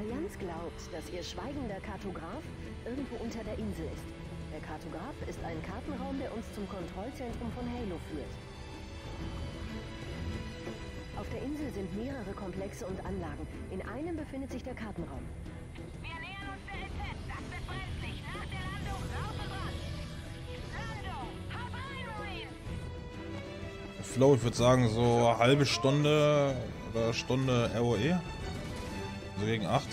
Allianz glaubt, dass ihr schweigender Kartograf irgendwo unter der Insel ist. Der Kartograf ist ein Kartenraum, der uns zum Kontrollzentrum von Halo führt. Auf der Insel sind mehrere Komplexe und Anlagen. In einem befindet sich der Kartenraum. Wir nähern uns der LZ. Das wird brenzlig. Nach der Landung raus und ran. Landung. Hab rein, Marine. Flow, ich würde sagen so halbe Stunde oder Stunde ROE. Also gegen 8.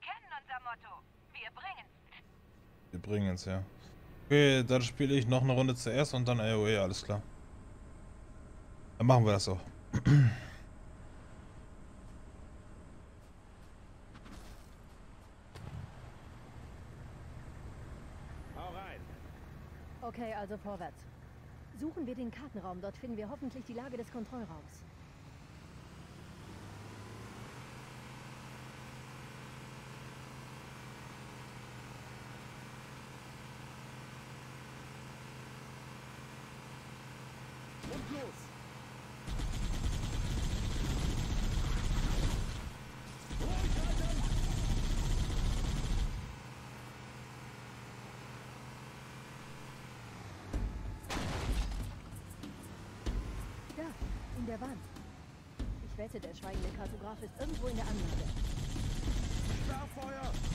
kennen unser Motto. Wir bringen's. Wir bringen es, ja. Okay, dann spiele ich noch eine Runde CS und dann AOE, alles klar. Dann machen wir das rein. Okay, also vorwärts. Suchen wir den Kartenraum. Dort finden wir hoffentlich die Lage des Kontrollraums. Und los. Ruhig halten. Da, in der Wand. Wette, der schweigende Kartograf ist irgendwo in der Anlage. Sperrfeuer.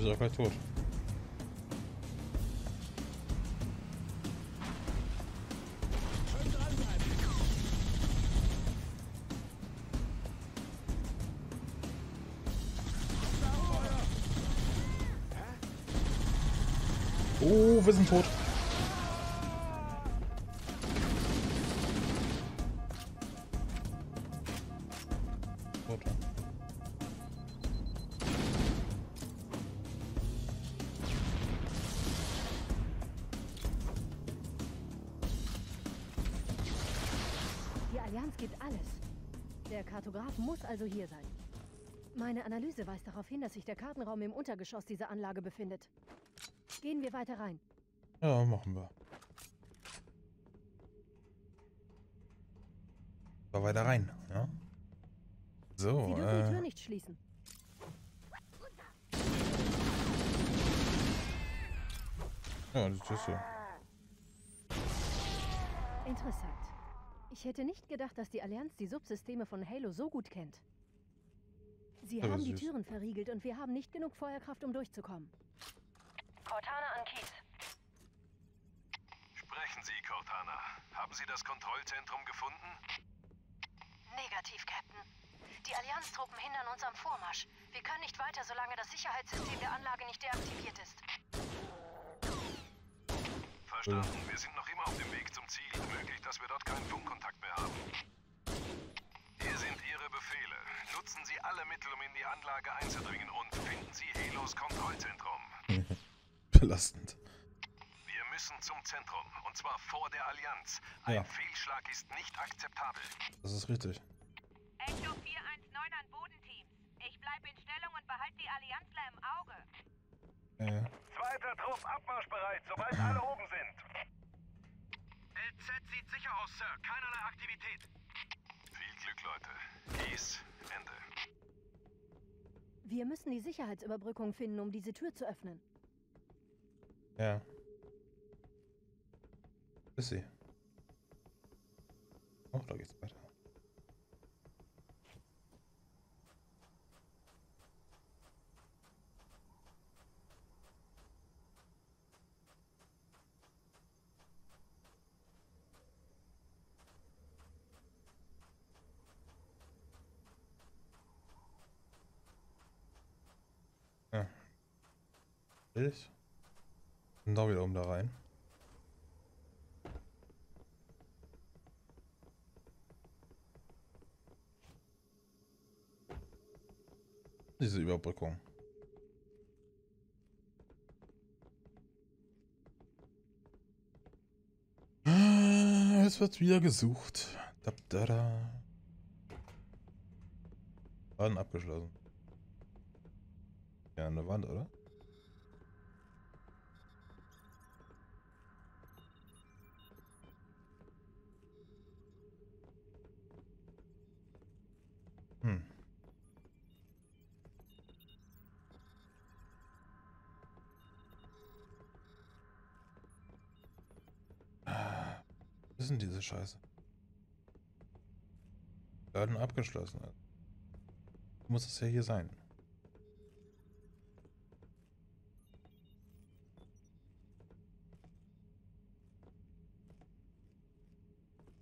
Bist auch gleich tot. Oh, wir sind. Tot. Also hier sein. Meine Analyse weist darauf hin, dass sich der Kartenraum im Untergeschoss dieser Anlage befindet. Gehen wir weiter rein. Ja, machen wir. So, weiter rein, ja? So, Sie dürfen die Tür äh, nicht schließen. ja, das ist so. Interessant. Ich hätte nicht gedacht, dass die Allianz die Subsysteme von Halo so gut kennt. Sie Aber haben die. Türen verriegelt und wir haben nicht genug Feuerkraft, um durchzukommen. Cortana an Kies. Sprechen Sie, Cortana. Haben Sie das Kontrollzentrum gefunden? Negativ, Captain. Die Allianztruppen hindern uns am Vormarsch. Wir können nicht weiter, solange das Sicherheitssystem der Anlage nicht deaktiviert ist. Verstanden. Wir sind noch immer auf dem Weg zum Ziel. Möglich, dass wir dort keinen Funkkontakt mehr haben. Hier sind Ihre Befehle. Nutzen Sie alle Mittel, um in die Anlage einzudringen und finden Sie Halos Kontrollzentrum. Belastend. Wir müssen zum Zentrum. Und zwar vor der Allianz. Ein Ja. Fehlschlag ist nicht akzeptabel. Das ist richtig. Echo 419 an Bodenteams. Ich bleib in Stellung und behalte die Allianzler im Auge. Äh, Zweiter Trupp abmarschbereit, sobald alle oben sind. LZ sieht sicher aus, Sir. Keinerlei Aktivität. Viel Glück, Leute. Dies Ende. Wir müssen die Sicherheitsüberbrückung finden, um diese Tür zu öffnen. ja. Ist sie. Oh, da geht's weiter. Ja. Ich? Und da wieder um da rein. Diese Überbrückung. Ah, Es wird wieder gesucht. Da, da, da. Laden abgeschlossen. Ja, an der Wand, oder? Hm. Ah, Was ist denn diese Scheiße? Laden abgeschlossen. Muss es ja hier sein.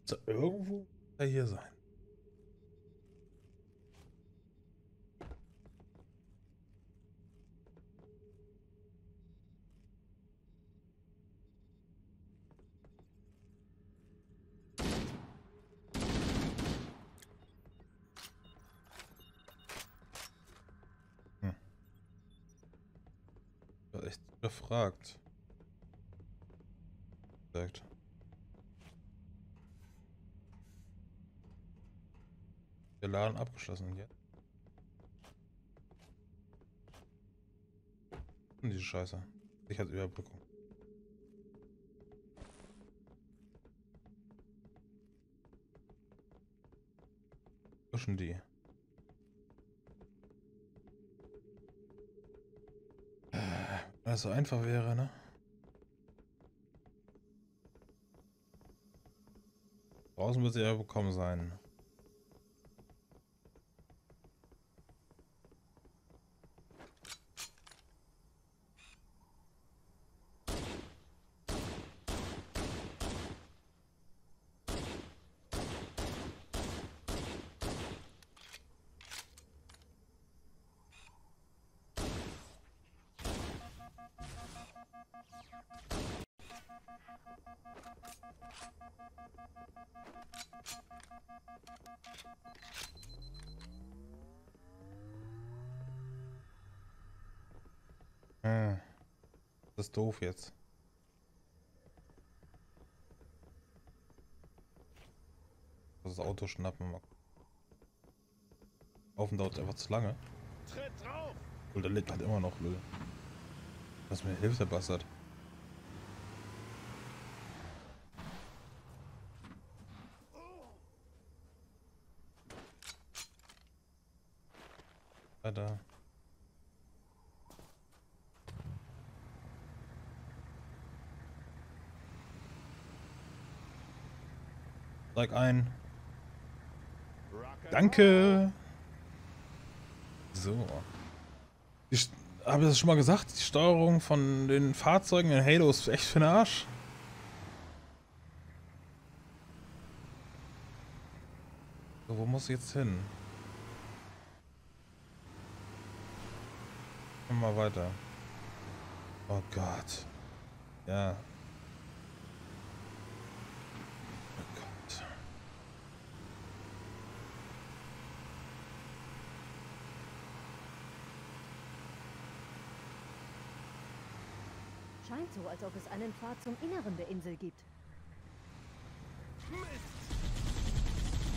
Muss er irgendwo ja hier sein. Echt gefragt. Sagt. Der Laden abgeschlossen jetzt. Und diese Scheiße. Sicherheitsüberbrückung. Zwischen die. Äh, Wenn das so einfach wäre, ne? Draußen wird sie ja bekommen sein. Doof jetzt. Das Auto schnappen. Laufen dauert einfach zu lange. Tritt drauf! Und der lebt halt immer noch, Lül. Was mir hilft, der Bastard. Alter. Steig ein. Danke. So. Ich habe das schon mal gesagt, die Steuerung von den Fahrzeugen in Halo ist echt für den Arsch. So, wo muss ich jetzt hin? Mal weiter. Oh Gott. Ja. Oh Gott. Scheint so, als ob es einen Pfad zum Inneren der Insel gibt.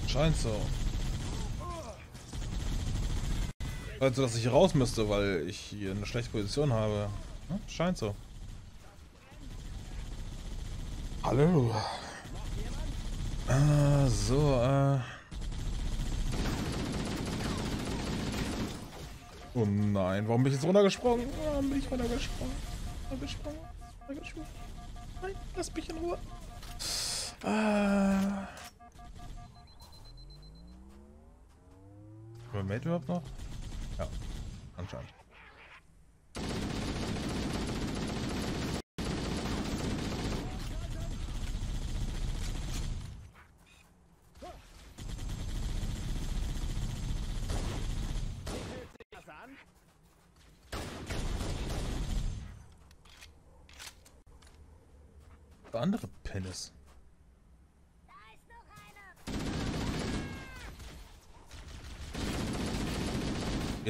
Scheint so. Also, dass ich hier raus müsste, weil ich hier eine schlechte Position habe. Hm? Scheint so. Halleluja. Äh, so, äh. Oh nein, warum bin ich jetzt runtergesprungen? Warum bin ich runtergesprungen? Runtergesprungen? Runtergesprungen? Nein, lass mich in Ruhe. Ah. Wir Mate überhaupt noch? Ja, anscheinend. Der andere Penis.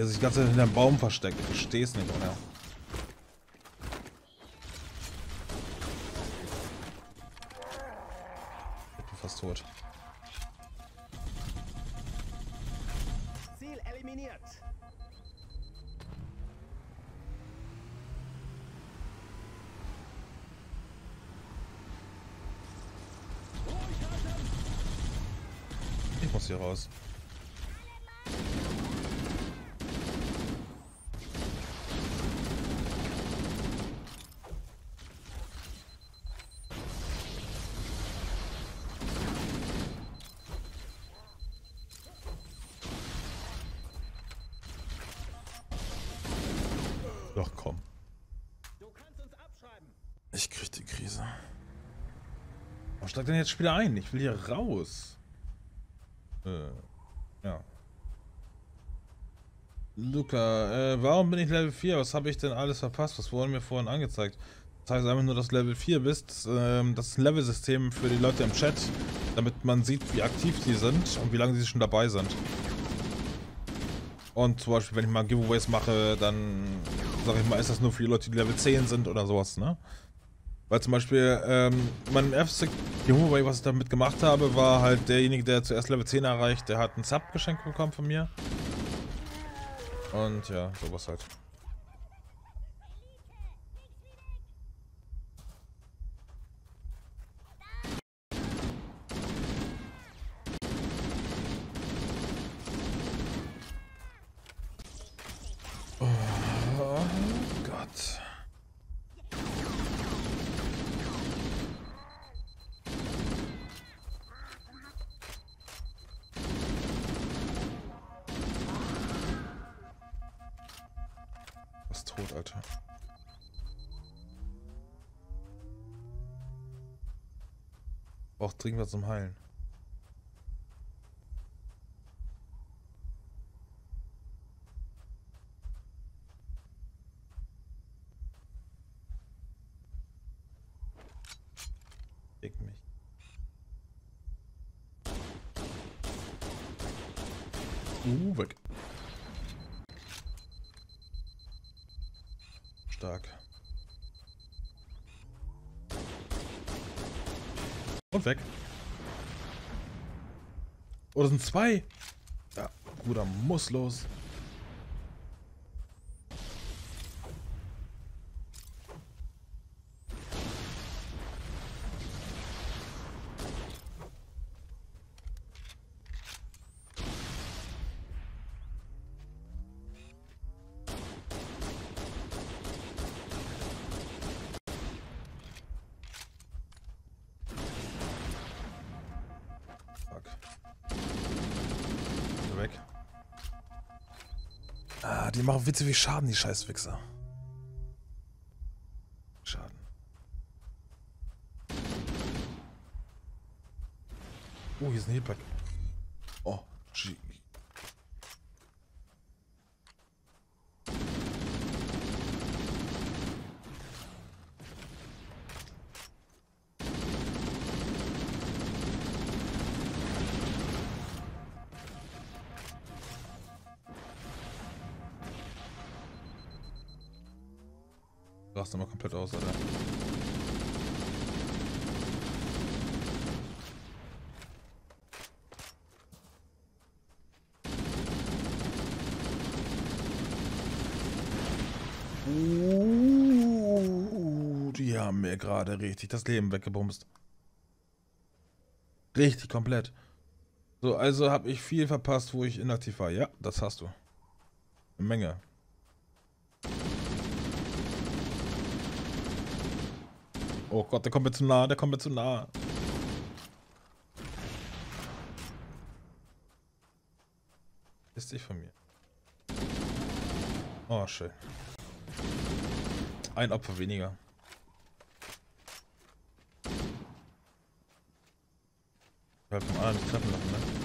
Er sich hinter einem Baum versteckt. Ich versteh's nicht, oder? Doch komm. Ich krieg die Krise. Warum steigt denn jetzt wieder ein? Ich will hier raus. Äh, ja. Luca, äh, warum bin ich Level 4? Was habe ich denn alles verpasst? Was wurde mir vorhin angezeigt? Das heißt einfach nur, dass Level 4 bist. Ähm, das ist ein Level-System für die Leute im Chat, damit man sieht, wie aktiv die sind und wie lange sie schon dabei sind. Und zum Beispiel, wenn ich mal Giveaways mache, dann sage ich mal, ist das nur für die Leute, die Level 10 sind oder sowas, ne? Weil zum Beispiel, ähm, mein erster Giveaway, was ich damit gemacht habe, war halt derjenige, der zuerst Level 10 erreicht, der hat ein Sub geschenkt bekommen von mir. Und ja, sowas halt. Dringend was zum Heilen. Fick mich. Uh, weg. Und weg. Oh, das sind zwei. Ja, Bruder, muss los. Machen Witze wie Schaden, die Scheißwichser. Schaden. Oh, hier ist ein Heelpack. Rast immer komplett aus, Alter. Uh, die haben mir gerade richtig das Leben weggebumst. Richtig komplett. So, also habe ich viel verpasst, wo ich inaktiv war. Ja, das hast du. Eine Menge. Oh Gott, der kommt mir zu nah, der kommt mir zu nah. Ist dich von mir. Oh, schön. Ein Opfer weniger. Ich halt vom anderen nicht treffen lassen, ne?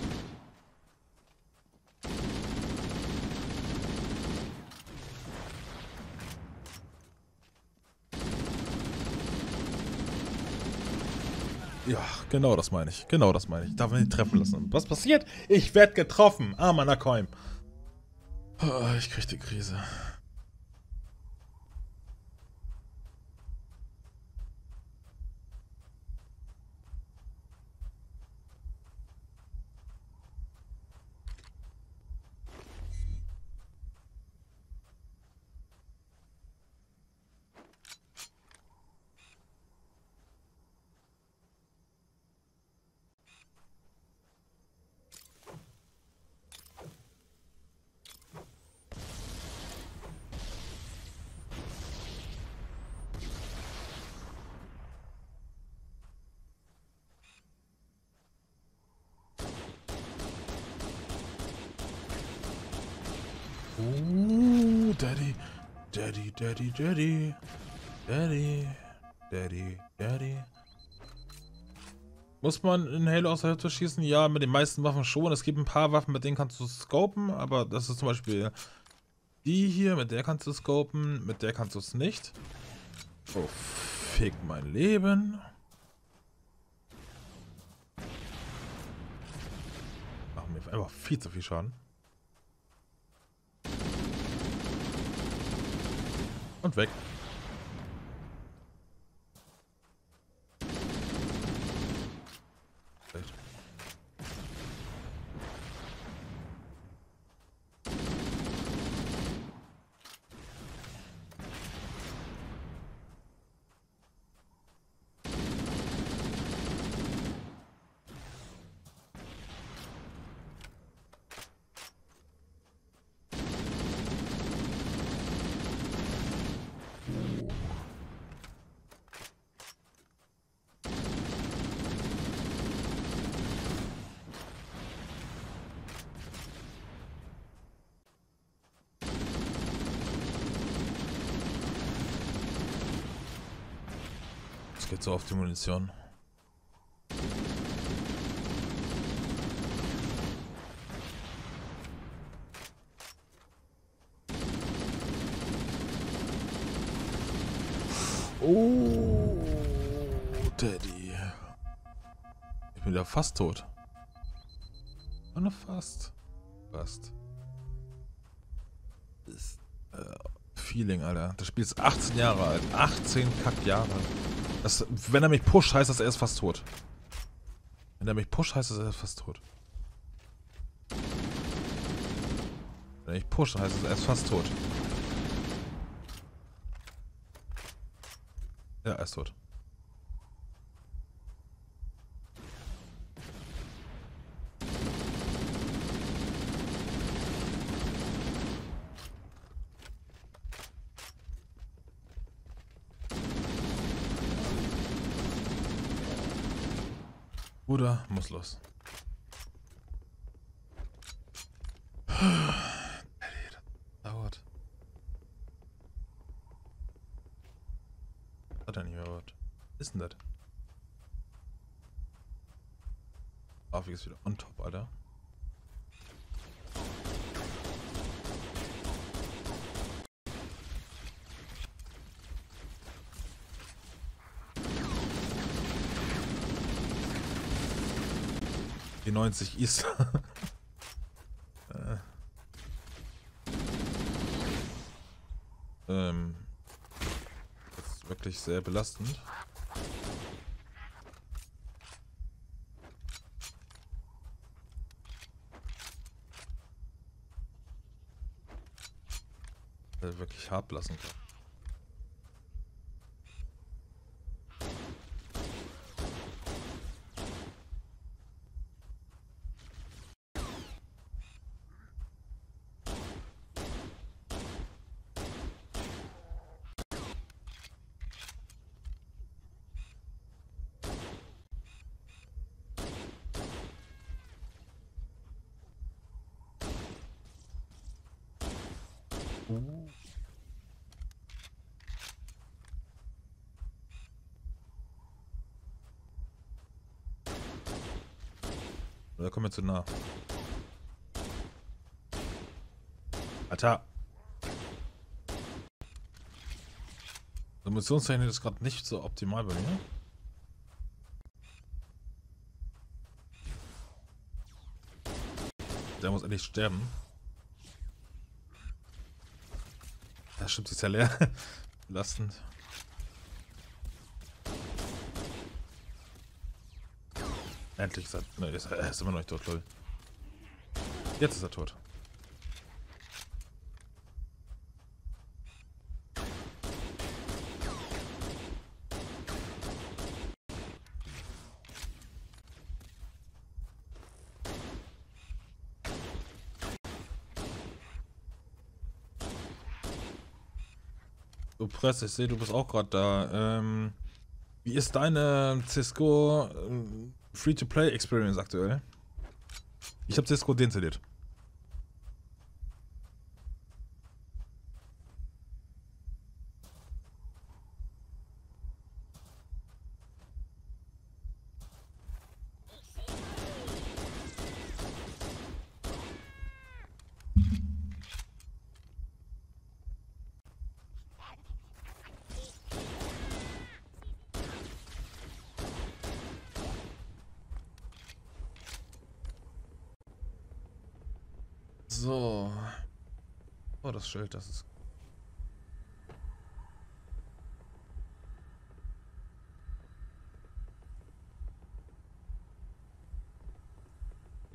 Ja, genau das meine ich. Genau das meine ich. Darf mich nicht treffen lassen. Was passiert? Ich werde getroffen. Armer Nakoim. Oh, ich krieg die Krise. Uh, Daddy. Daddy, Daddy, Daddy. Daddy. Daddy, Daddy. Muss man in Halo aus der Hütte schießen? Ja, mit den meisten Waffen schon. Es gibt ein paar Waffen, mit denen kannst du scopen, aber das ist zum Beispiel die hier, mit der kannst du scopen, mit der kannst du es nicht. Oh, fick mein Leben. Machen mir einfach viel zu viel Schaden. Und weg. Geht so auf die Munition. Oh, Daddy. Ich bin ja fast tot. Noch fast. Fast. Ist, äh, Feeling, Alter. Das Spiel ist 18 Jahre alt. 18 Kackjahre. Das, wenn er mich pusht, heißt das, er ist fast tot. Wenn er mich pusht, heißt das, er ist fast tot. Wenn er mich pusht, heißt es, er ist fast tot. Ja, er ist tot. Bruder, muss los. Das dauert. Hat er nicht mehr was. Was ist denn das? Grafik ist wieder on top, Alter. 90 ist. äh. ähm. wirklich sehr belastend. Äh, wirklich hart belassen kann. Wir zu nah. Alter. Die Missionstechnik ist gerade nicht so optimal bei mir. Der muss endlich sterben. Ja, stimmt, sie ist ja leer. Belastend. Endlich ist er. Ne, ist, er ist immer noch nicht tot, lol. Jetzt ist er tot. Du Press, ich sehe, du bist auch gerade da. Ähm, wie ist deine Cisco ähm, Free-to-Play-Experience aktuell? Ich habe Cisco deinstalliert. So. Oh, das Schild, das ist.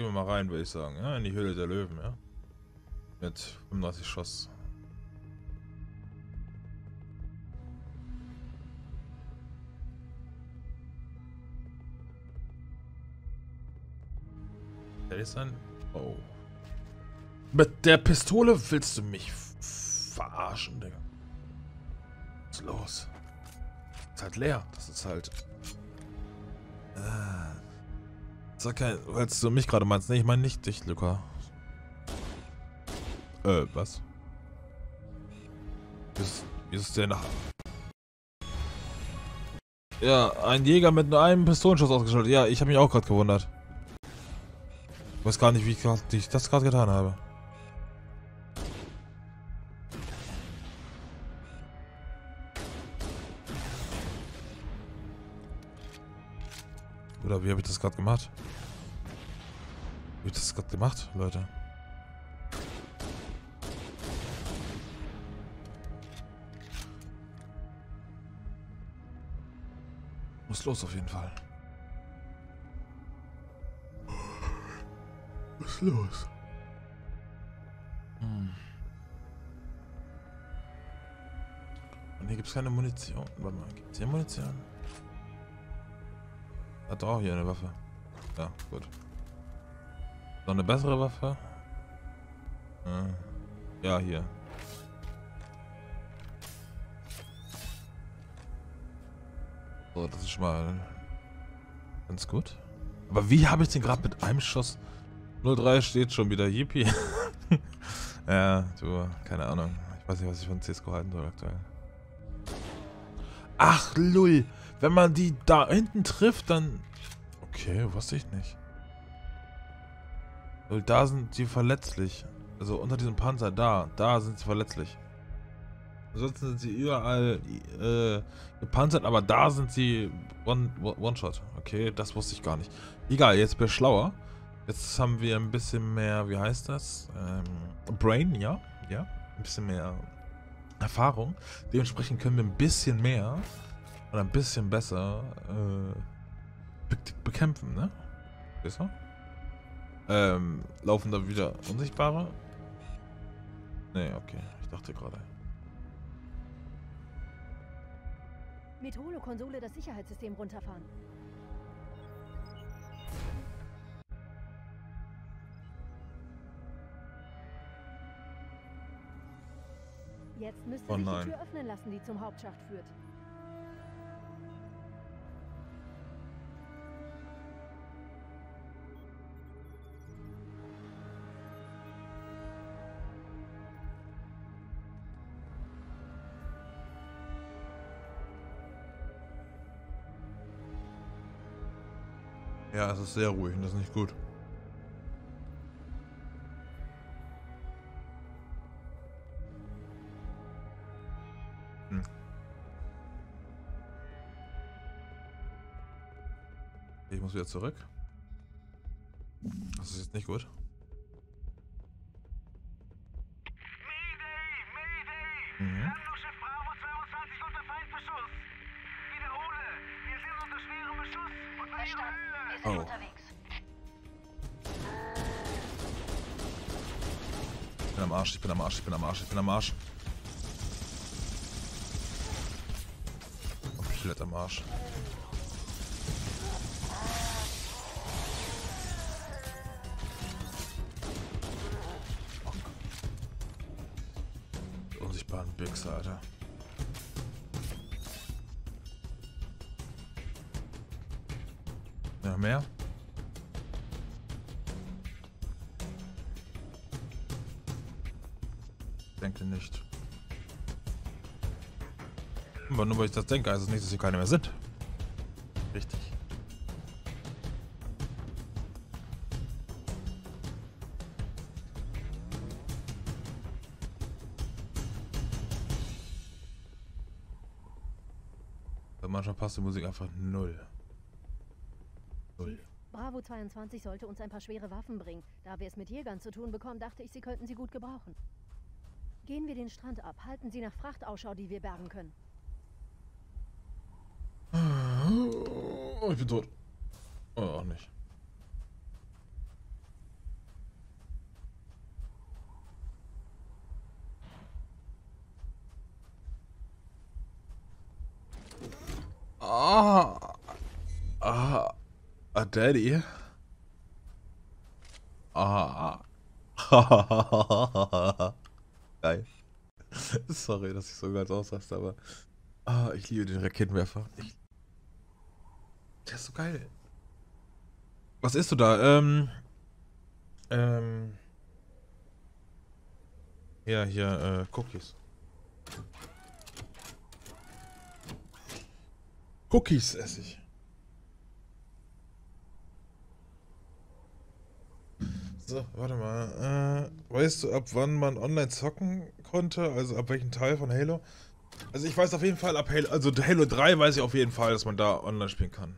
Gehen wir mal rein, würde ich sagen. Ja, in die Höhle der Löwen, ja. Mit 35 Schuss. Der ist ein. Oh. Mit der Pistole willst du mich verarschen, Digga. Was ist los? Ist halt leer. Das ist halt. Äh. Sag kein. Als du mich gerade meinst. Ne, ich meine nicht dich, Luca. Äh, was? Ist, ist der nach. Ja, ein Jäger mit nur einem Pistolenschuss ausgeschaltet. Ja, ich habe mich auch gerade gewundert. Ich weiß gar nicht, wie ich, grad, wie ich das gerade getan habe. Oder wie habe ich das gerade gemacht? Wie habe ich das gerade gemacht, Leute? Muss los auf jeden Fall. Was ist los? Hm. Und hier gibt es keine Munition. Warte mal, gibt es hier Munition? Hat auch hier eine Waffe. Ja, gut. Noch eine bessere Waffe? Ja, hier. So, das ist schon mal ganz gut. Aber wie habe ich den gerade mit einem Schuss? 03 steht schon wieder. Yippie. ja, du, keine Ahnung. Ich weiß nicht, was ich von Cisco halten soll aktuell. Ach, lull. Wenn man die da hinten trifft, dann... Okay, wusste ich nicht. Weil da sind sie verletzlich. Also unter diesem Panzer, da. Da sind sie verletzlich. Ansonsten sind sie überall äh, gepanzert, aber da sind sie One-Shot. One okay, das wusste ich gar nicht. Egal, jetzt bin ich schlauer. Jetzt haben wir ein bisschen mehr, wie heißt das? Ähm, Brain, ja. Ja, ein bisschen mehr Erfahrung. Dementsprechend können wir ein bisschen mehr oder ein bisschen besser äh, be bekämpfen, ne? Besser? Ähm, laufen da wieder Unsichtbare? Nee, okay. Ich dachte gerade. Mit Holo-Konsole das Sicherheitssystem runterfahren. Jetzt müsste Oh sich die Tür öffnen lassen, die zum Hauptschacht führt. Ja, es ist sehr ruhig und das ist nicht gut. Hm. Ich muss wieder zurück. Das ist jetzt nicht gut. Komplett nur weil ich das denke, heißt es nicht, dass hier keine mehr sind. Richtig. Manchmal passt die Musik einfach null. Null. Bravo 22 sollte uns ein paar schwere Waffen bringen. Da wir es mit Jägern zu tun bekommen, dachte ich, sie könnten sie gut gebrauchen. Gehen wir den Strand ab. Halten Sie nach Fracht Ausschau, die wir bergen können. Oh, ich bin tot. Oh, auch nicht. Ah. Ah. Ah, Daddy. Ah. Geil. Sorry, dass ich so ganz ausraste, aber. Ah, ich liebe den Raketenwerfer. Ich der ist so geil. Was isst du da? Ähm. Ähm. Ja, hier, äh, Cookies. Cookies esse ich. So, warte mal. Äh, weißt du, ab wann man online zocken konnte? Also ab welchem Teil von Halo? Also ich weiß auf jeden Fall ab Halo, also Halo 3 weiß ich auf jeden Fall, dass man da online spielen kann.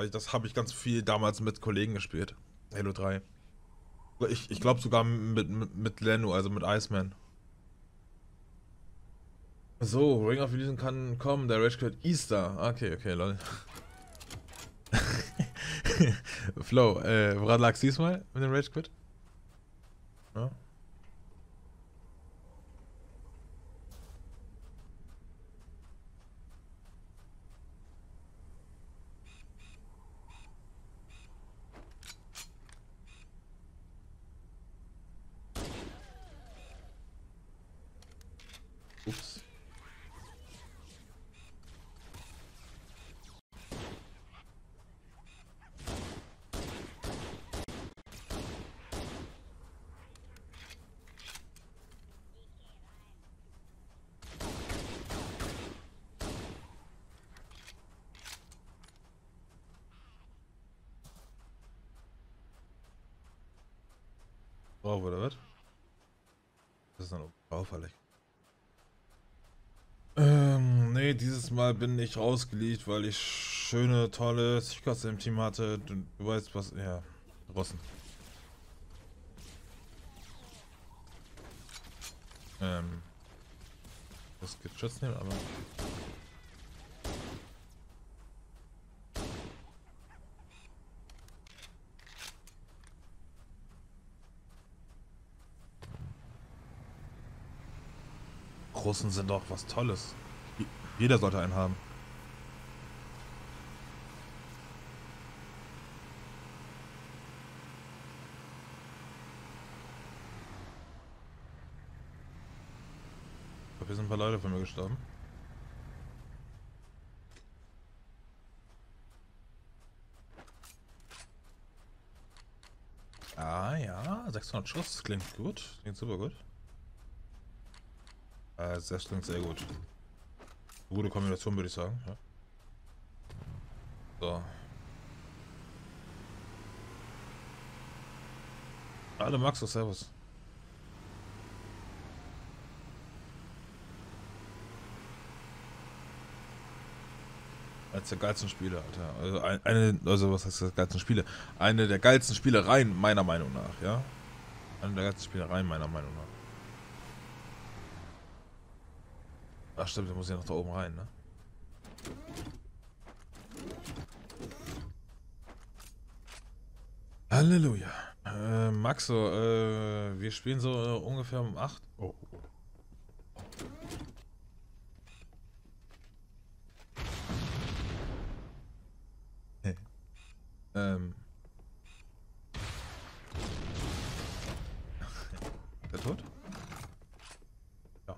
Weil das habe ich ganz viel damals mit Kollegen gespielt. Halo 3. Ich, ich glaube sogar mit, mit, mit Lenu, also mit Iceman. So, Ring of Illusion kann kommen, der Rage Quit Easter. Okay, okay, lol. Flo, äh, woran lag's diesmal mit dem Rage Quit? Ja? Ups. Drauf, oder was? Das ist dann auffällig. Ähm, nee, dieses Mal bin ich rausgelegt, weil ich schöne, tolle Seekers im Team hatte. Du, du weißt was, ja, Russen. Ähm. Das geht Schutz nehmen, aber. Russen sind doch was Tolles. Jeder sollte einen haben. Hier sind ein paar Leute von mir gestorben. Ah ja, 600 Schuss, klingt gut, klingt super gut. Äh, das klingt sehr gut. Gute Kombination, würde ich sagen. Ja. So. Hallo Max, servus. Eines der geilsten Spiele, Alter. Also ein- eine, also was heißt das geilsten Spiele? Eine der geilsten Spielereien, meiner Meinung nach, ja. Eine der geilsten Spielereien, meiner Meinung nach. Ach stimmt, der muss ja noch da oben rein, ne? Halleluja. Äh, Maxo, äh, wir spielen so äh, ungefähr um 8. Oh. Hey. Ähm. Der tot? Ja.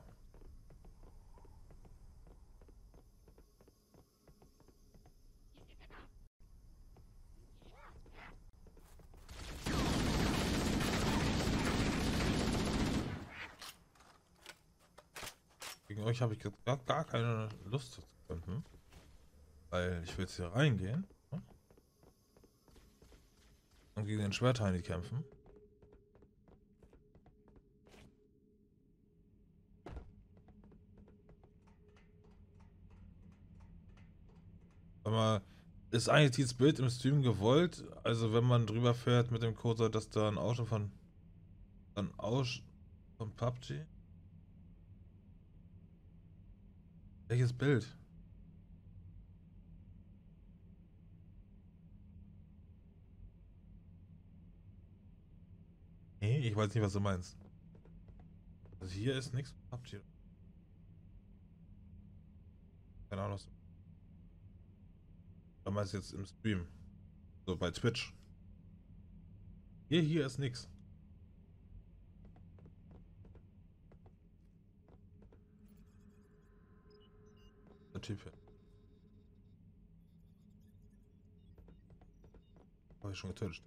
Euch habe ich gar, keine Lust zu kämpfen. Weil ich will jetzt hier reingehen. ne? Und gegen den Schwertheini kämpfen. Mal, ist eigentlich dieses Bild im Stream gewollt? Also wenn man drüber fährt mit dem Cursor, dass da ein Auto von... Ein Auto von PUBG? Welches Bild? Nee, ich weiß nicht, was du meinst. Also hier ist nichts mit PUBG. Keine Ahnung, du... Meinst jetzt im Stream. So bei Twitch. Hier, hier ist nix. Typ hier. Habe ich schon getötet.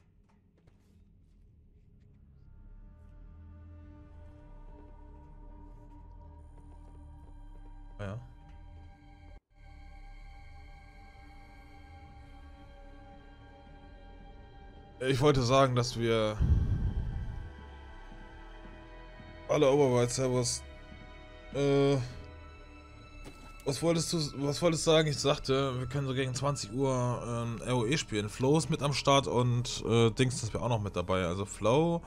Ah ja. Ich wollte sagen, dass wir alle Oberweit Servus. Äh, was wolltest du, was wolltest du sagen? Ich sagte, wir können so gegen 20 Uhr ähm, ROE spielen. Flow ist mit am Start und äh, Dings ist wir auch noch mit dabei. Also Flow,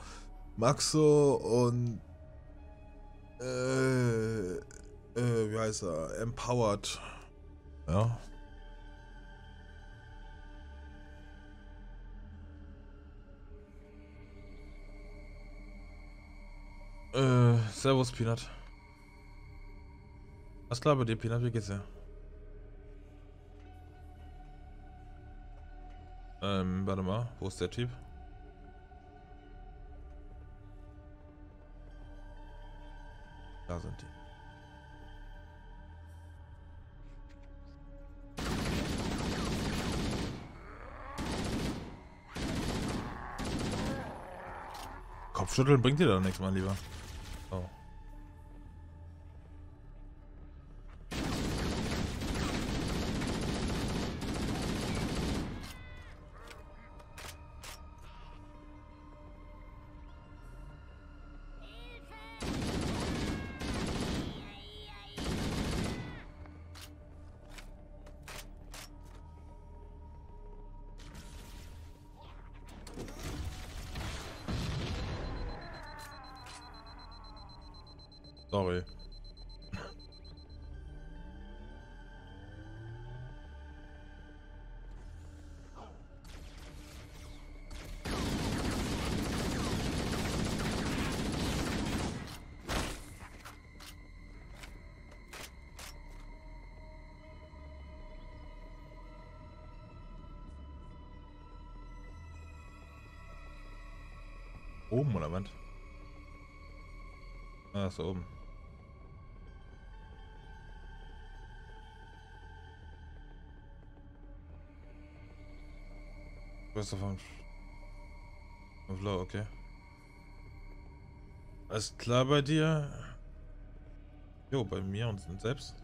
Maxo und äh, äh, wie heißt er? Empowered. Ja. Äh, Servus, Peanut. Was klar bei dir, Peanut? Wie geht's dir? Ähm, warte mal. Wo ist der Typ? Da sind die. Kopfschütteln bringt dir da nichts, mein Lieber. Sorry. Oben oder was? Ah, ist oben. Bester von von Flo, okay. Alles klar bei dir? Jo, bei mir und selbst.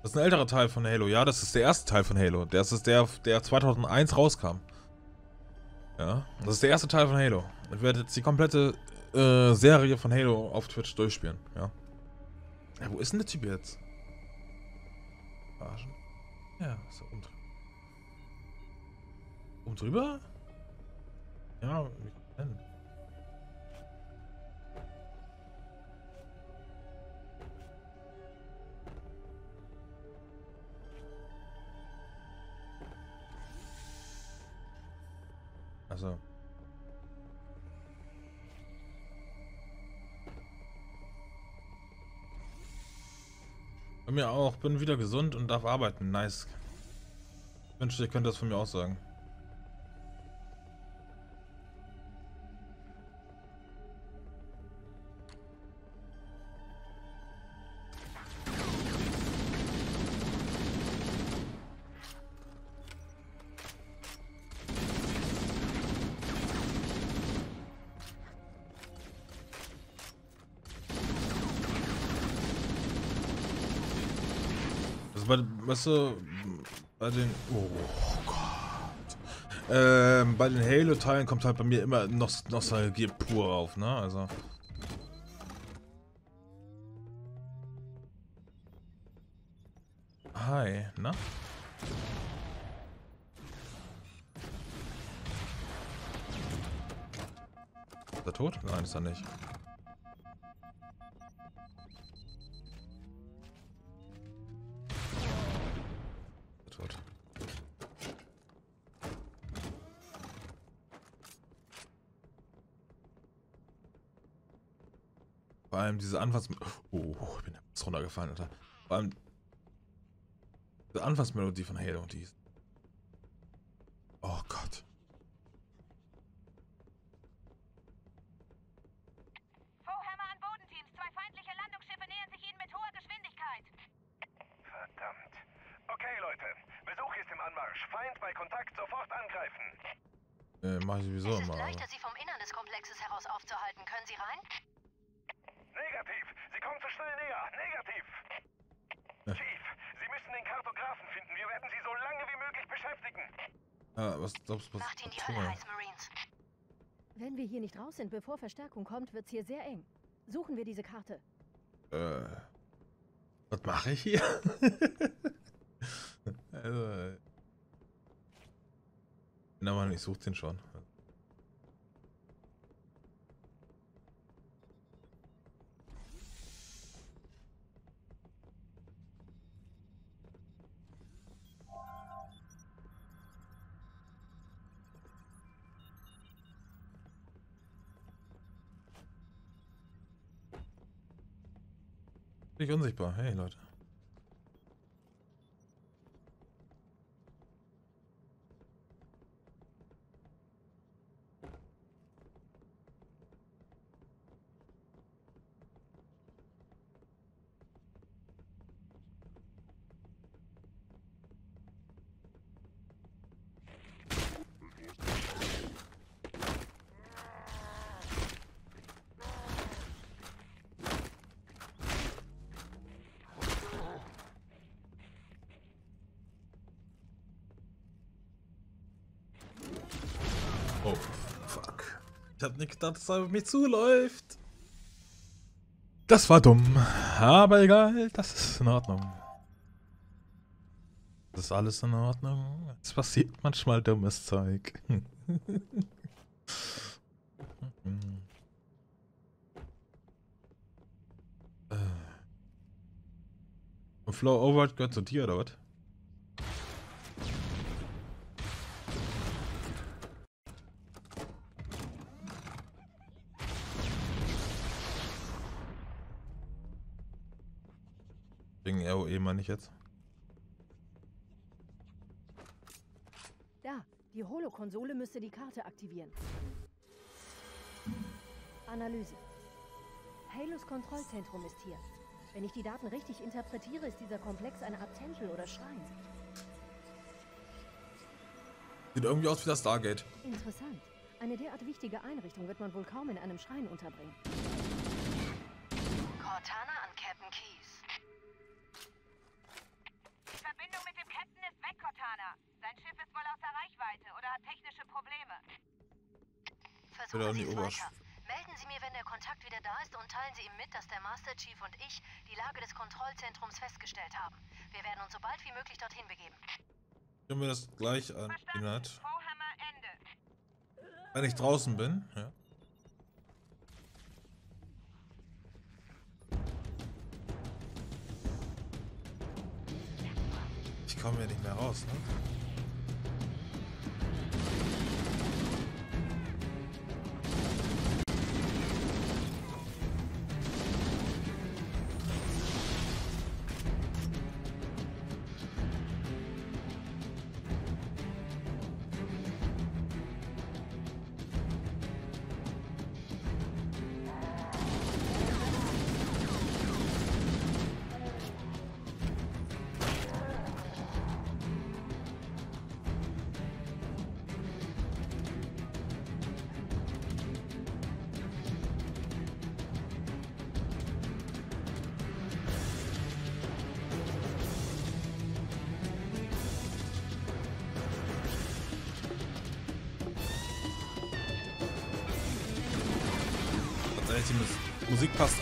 Das ist ein älterer Teil von Halo. Ja, das ist der erste Teil von Halo. Das ist der, der 2001 rauskam. Ja, das ist der erste Teil von Halo. Ich werde jetzt die komplette äh, Serie von Halo auf Twitch durchspielen. Ja. ja wo ist denn der Typ jetzt? Verarschen? Ja, ist oben drüber. Oben drüber? Ja, wie denn? Also. Bei mir auch. Bin wieder gesund und darf arbeiten. Nice. Ich wünschte, ihr könnt das von mir auch sagen. Weißt du, bei den, oh Gott, ähm, bei den Halo-Teilen kommt halt bei mir immer Nost Nostalgie pur auf, ne, also. Hi, na? Ist er tot? Nein, ist er nicht. Allem diese Anfangs... Oh, ich bin jetzt runtergefallen, Alter. Vor allem... Diese Anfangsmelodie von Halo, die ist... Oh Gott. Vorhammer an Bodenteams. Zwei feindliche Landungsschiffe nähern sich Ihnen mit hoher Geschwindigkeit. Verdammt. Okay, Leute. Besuch ist im Anmarsch. Feind bei Kontakt sofort angreifen. Äh, mach ich sowieso Es ist immer. aber- leichter, sie vom Innern des Komplexes heraus aufzuhalten. Können Sie rein? Negativ. Sie kommen zu schnell näher. Negativ. Ja. Chief, Sie müssen den Kartografen finden. Wir werden Sie so lange wie möglich beschäftigen. Ah, was glaubst du, was Macht Ihnen die Hölle heiß, Marines. Wenn wir hier nicht raus sind, bevor Verstärkung kommt, wird's hier sehr eng. Suchen wir diese Karte. Äh, was mache ich hier? also, äh, na Mann, ich such den schon. Bin ich unsichtbar. Hey Leute. Oh, fuck. Ich hab nicht gedacht, dass er auf mich zuläuft. Das war dumm. Aber egal, das ist in Ordnung. Das ist alles in Ordnung. Es passiert manchmal dummes Zeug. Äh. Flow Overwatch gehört zu dir, oder was? Wegen ROE meine ich jetzt. Da, die Holo-Konsole müsste die Karte aktivieren. Analyse. Halos Kontrollzentrum ist hier. Wenn ich die Daten richtig interpretiere, ist dieser Komplex eine Art Tempel oder Schrein. Sieht irgendwie aus wie das Stargate. Interessant. Eine derart wichtige Einrichtung wird man wohl kaum in einem Schrein unterbringen. Cortana An Sie weiter. Melden Sie mir, wenn der Kontakt wieder da ist und teilen Sie ihm mit, dass der Master Chief und ich die Lage des Kontrollzentrums festgestellt haben. Wir werden uns so bald wie möglich dorthin begeben. Höre mir das gleich an. Inat. Wenn ich draußen bin, ja. Ich komme ja nicht mehr raus, ne?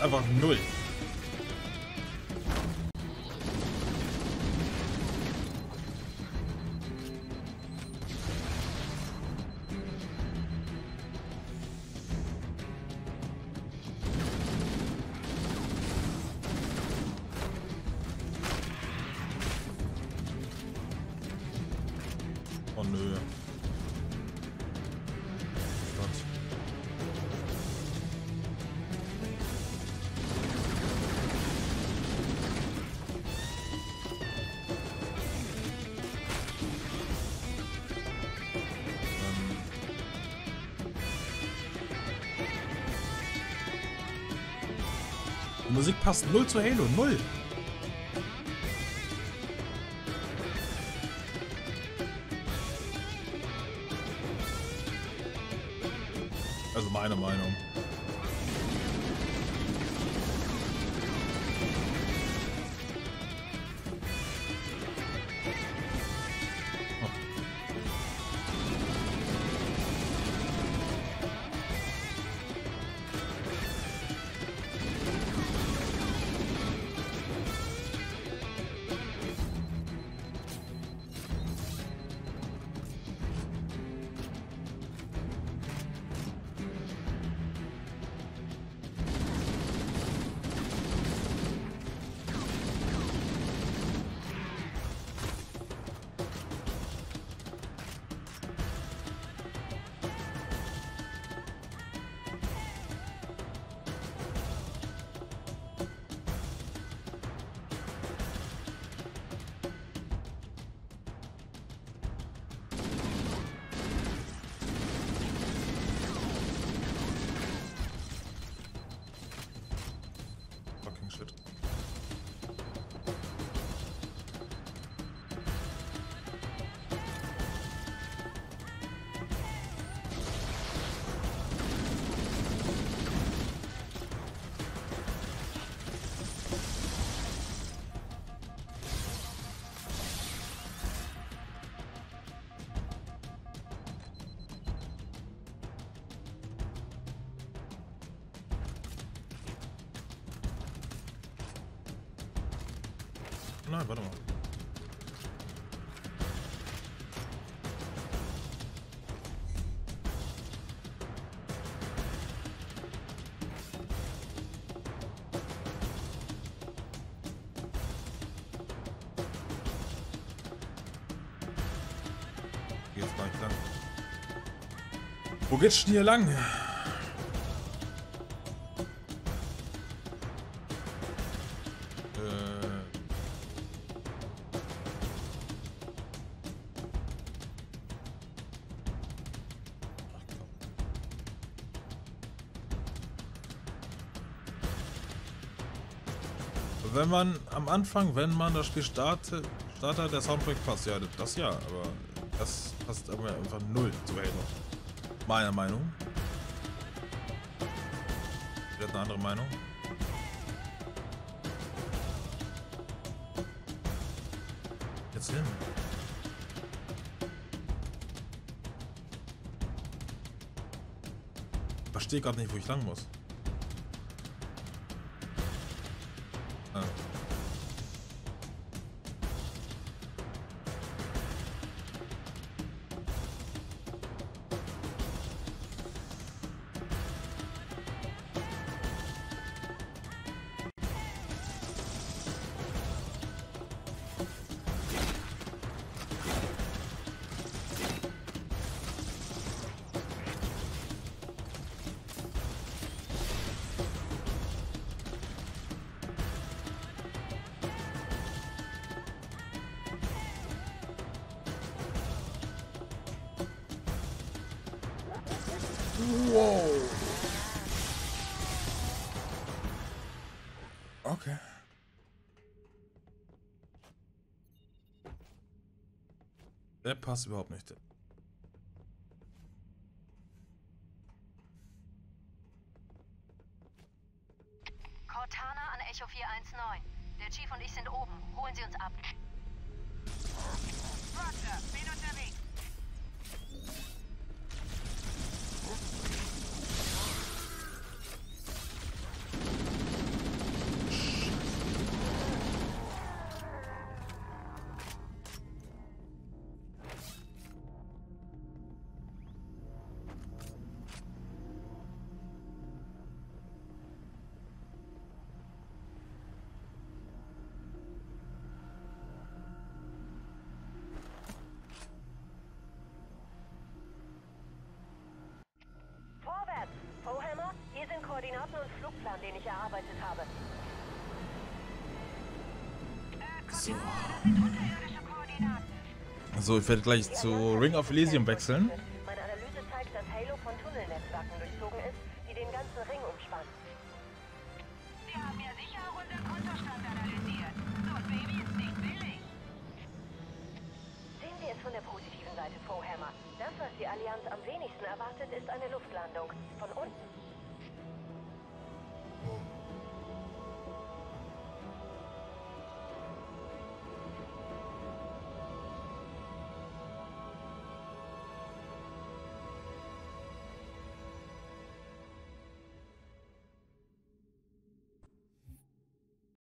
Einfach null. Musik passt null zu Halo, null. Nein, warte mal. Geht's gleich lang. Wo geht's denn hier lang? Wenn man am Anfang, wenn man das Spiel startet, startet, der Soundtrack passt. Ja, das ja, aber das passt irgendwie einfach null zu Halo. Meiner Meinung. Hat eine andere Meinung? Jetzt hin. Verstehe gerade nicht, wo ich lang muss. Passt überhaupt nicht. Cortana an Echo 419. Der Chief und ich sind oben. Holen Sie uns ab. Roger, bin unterwegs. Koordinaten und Flugplan, den ich erarbeitet habe. So. Unterirdische Koordinaten. So, ich werde gleich zu Ring of Elysium wechseln.